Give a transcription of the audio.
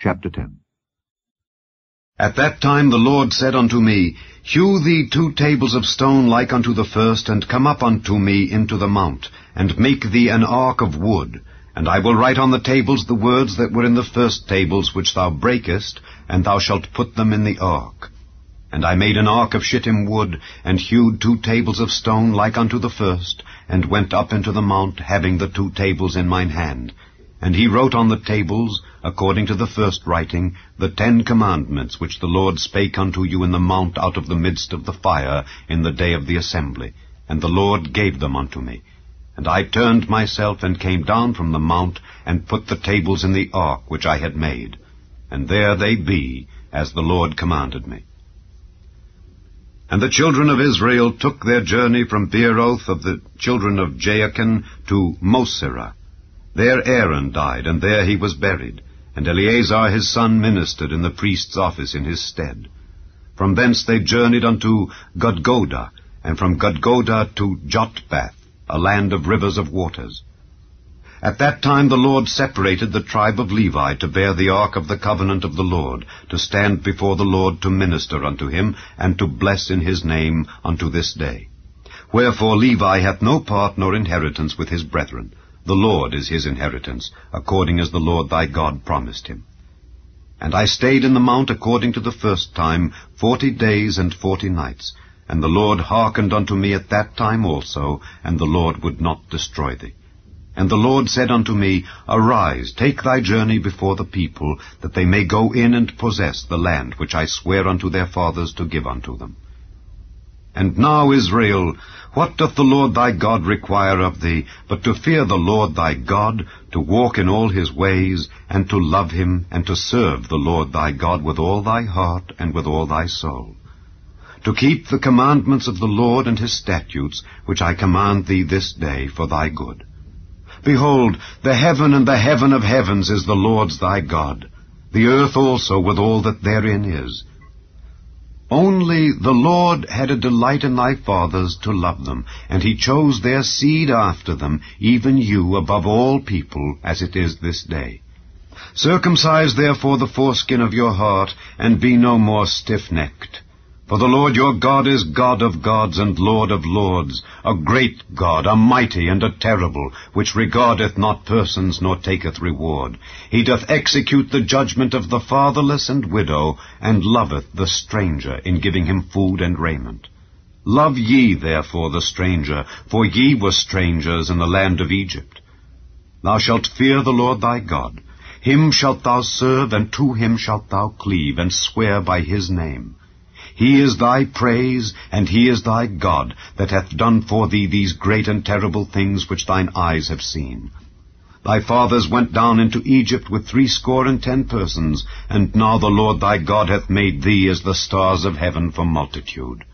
Chapter 10 At that time the Lord said unto me, Hew thee two tables of stone like unto the first, and come up unto me into the mount, and make thee an ark of wood. And I will write on the tables the words that were in the first tables which thou breakest, and thou shalt put them in the ark. And I made an ark of shittim wood, and hewed two tables of stone like unto the first, and went up into the mount, having the two tables in mine hand. And he wrote on the tables, according to the first writing, the Ten Commandments which the Lord spake unto you in the mount out of the midst of the fire in the day of the assembly. And the Lord gave them unto me. And I turned myself and came down from the mount, and put the tables in the ark which I had made. And there they be, as the Lord commanded me. And the children of Israel took their journey from Beeroth of the children of Jaakan to Mosera. There Aaron died, and there he was buried, and Eleazar his son ministered in the priest's office in his stead. From thence they journeyed unto Gudgodah, and from Gudgodah to Jotbath, a land of rivers of waters. At that time the Lord separated the tribe of Levi to bear the ark of the covenant of the Lord, to stand before the Lord to minister unto him, and to bless in his name unto this day. Wherefore Levi hath no part nor inheritance with his brethren. The Lord is his inheritance, according as the Lord thy God promised him. And I stayed in the mount according to the first time forty days and forty nights. And the Lord hearkened unto me at that time also, and the Lord would not destroy thee. And the Lord said unto me, Arise, take thy journey before the people, that they may go in and possess the land which I swear unto their fathers to give unto them. And now, Israel, what doth the Lord thy God require of thee, but to fear the Lord thy God, to walk in all his ways, and to love him, and to serve the Lord thy God with all thy heart and with all thy soul? To keep the commandments of the Lord and his statutes, which I command thee this day for thy good. Behold, the heaven and the heaven of heavens is the Lord's thy God, the earth also with all that therein is. Only the Lord had a delight in thy fathers to love them, and he chose their seed after them, even you above all people, as it is this day. Circumcise therefore the foreskin of your heart, and be no more stiff-necked. For the Lord your God is God of gods and Lord of lords, a great God, a mighty and a terrible, which regardeth not persons nor taketh reward. He doth execute the judgment of the fatherless and widow, and loveth the stranger in giving him food and raiment. Love ye therefore the stranger, for ye were strangers in the land of Egypt. Thou shalt fear the Lord thy God. Him shalt thou serve, and to him shalt thou cleave, and swear by his name. He is thy praise, and he is thy God, that hath done for thee these great and terrible things which thine eyes have seen. Thy fathers went down into Egypt with threescore and ten persons, and now the Lord thy God hath made thee as the stars of heaven for multitude.